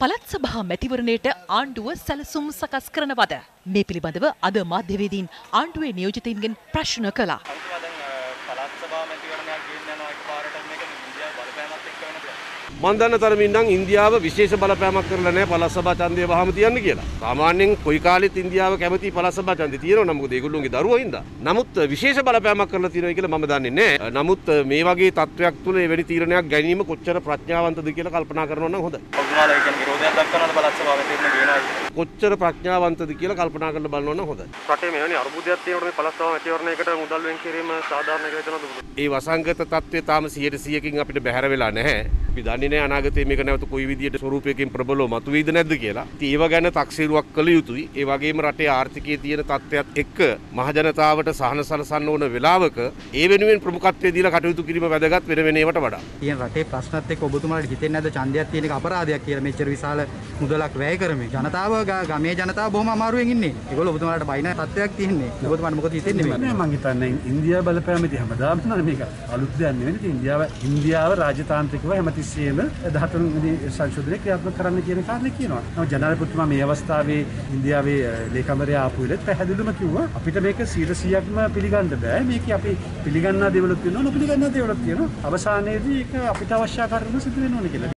පළත් සභා මැතිවරණයට ආණ්ඩුව සැලසුම් සකස් කරනවද. මේ පිළිබඳව අද මාධ්‍යවේදීන් ආණ්ඩුවේ නියෝජිතයින්ගෙන් ප්‍රශ්න කළා. අන්තිම දැන් පළාත් සභා මැතිවරණයක් ගෙන්න යනවා එකපාරට මේක ඉන්දියාව බලපෑමත් එක්ක වෙන දෙයක්. මන් දන්න තරමින් නම් ඉන්දියාව විශේෂ බලපෑමක් කරලා නැහැ පළාත් සභා ඡන්දය වහම තියන්න කියලා. සාමාන්‍යයෙන් කොයි කාලෙත් ඉන්දියාව කැමති පළාත් සභා ඡන්දය තියෙනවා නමුත් ඒගොල්ලෝගේ දරුවෝ හින්දා. නමුත් විශේෂ බලපෑමක් කරලා තියෙනවා කියලා මම දන්නේ නැහැ. නමුත් මේ වගේ තත්වයක් තුළ එවැනි තීරණයක් ගැනීම කොච්චර ප්‍රඥාවන්තද කියලා කල්පනා කරනවා නම් හොඳයි. ඔබතුමාලා ඒ කියන්නේ විරෝධයක් දක්වනවද පළාත් සභා මැතිවරණ ගෙනවා කොච්චර ප්‍රඥාවන්තද කියලා කල්පනා කරලා බලනවා නම් හොඳයි. රටේ මෙවැනි අර්බුදයක් තියෙනකොට මේ පළාත් සභා මැතිවරණයකට මුදල් වෙන් කිරීම සාධාරණ කියලා හිතනවද? ඒ වසංගත තත්ත්වය තාම 100%කින් අපිට බැහැර වෙලා නැහැ. අපි දන්නේ නැහැ අනාගතයේ මේක නැවත කොයි විදියට ස්වරූපයකින් ප්‍රබලව මතුවේද නැද්ද කියලා. ඉතින් ඒව ගැන තක්සේරුවක් කළ යුතුයි. ඒ වගේම රටේ ආර්ථිකයේ තියෙන තත්ත්වයක් එක්ක මහජනතාවට සහන සලසන්න ඕන වෙලාවක ඒ වෙනුවෙන් ප්‍රමුඛත්වය දීලා කටයුතු කිරීම වැදගත් වෙන වෙන ඒවට වඩා. තියෙන රටේ ප්‍රශ්නත් එක්ක ඔබතුමාට හිතෙන්නේ නැද්ද ඡන්දයක් තියෙන එක අපරාධයක් කියලා මෙච්චර විශාල මුදලක් වැය කරමින් ජනතාව ගමේ ජනතාව බොහොම අමාරුවෙන් ඉන්නේ. ඒගොල්ලෝ ඔබතුමාලට බයින තත්ත්වයක් තියෙන්නේ. ඔබතුමාට මොකද හිතෙන්නේ මේ? නෑ මං හිතන්නේ ඉන්දියාව බලපෑමති හැමදාම තමයි මේක අලුත් දෙයක් නෙවෙයි. ඉතින් ඉන්දියාව ඉන්දියාව රාජතාන්ත්‍රිකව හැමතිස්සෙම 13 වෙනි සංශෝධනය ක්‍රියාත්මක කරන්න කියන කාරණේ කියනවා. නමුත් ජනාධිපතිතුමා මේ අවස්ථාවේ ඉන්දියාවේ අ, ලේකම්වරයා ආපු වෙලෙත් පැහැදිලිවම කිව්වා අපිට මේක 100%ක්ම පිළිගන්න බෑ. මේක අපි පිළිගන්නා දේවලුත් තියෙනවා නොපිළිගන්නා දේවලුත් තියෙනවා. අවසානයේදී ඒක අපිට අවශ්‍ය ආකාරයට සිදු වෙන්න ඕනේ කියලා.